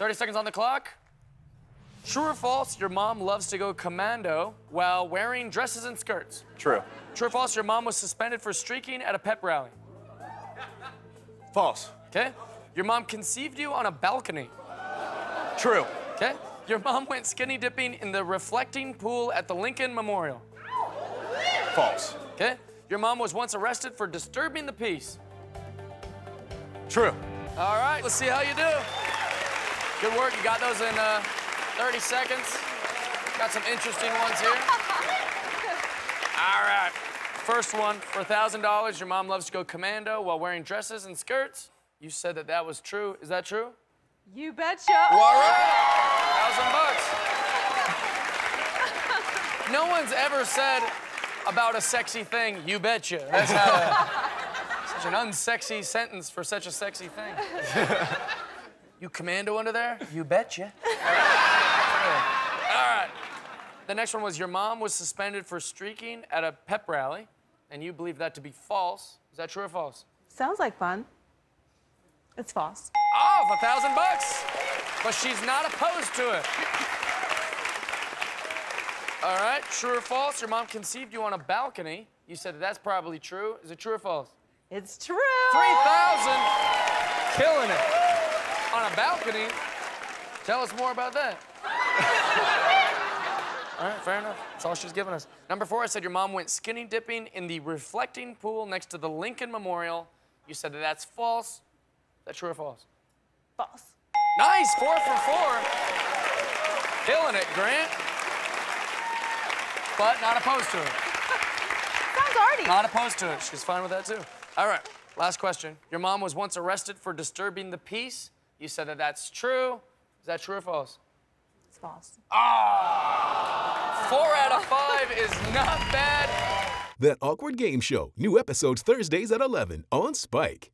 30 seconds on the clock. True or false, your mom loves to go commando while wearing dresses and skirts? True. True or false, your mom was suspended for streaking at a pep rally? False. Okay. Your mom conceived you on a balcony? True. Okay. Your mom went skinny dipping in the reflecting pool at the Lincoln Memorial? False. Okay. Your mom was once arrested for disturbing the peace? True. All right, let's see how you do. Good work. You got those in uh, 30 seconds. Got some interesting ones here. All right. First one for $1,000. Your mom loves to go commando while wearing dresses and skirts. You said that that was true. Is that true? You betcha. All right. Thousand bucks. No one's ever said about a sexy thing, you betcha. That's not a, such an unsexy sentence for such a sexy thing. you commando under there? You betcha. All right. The next one was your mom was suspended for streaking at a pep rally, and you believe that to be false. Is that true or false? Sounds like fun. It's false. Off a thousand bucks. But she's not opposed to it. All right, true or false? Your mom conceived you on a balcony. You said that that's probably true. Is it true or false? It's true. 3,000. Killing it. On a balcony. Tell us more about that. all right, fair enough. That's all she's given us. Number four, I said your mom went skinny dipping in the reflecting pool next to the Lincoln Memorial. You said that that's false. Is that true or false? False. Nice, four for four. Killing it, Grant. But not opposed to it. Sounds arty. Not opposed to it. She's fine with that too. All right, last question. Your mom was once arrested for disturbing the peace. You said that that's true. Is that true or false? It's false. Ah! Four out of five is not bad. That Awkward Game Show. New episodes Thursdays at 11 on Spike.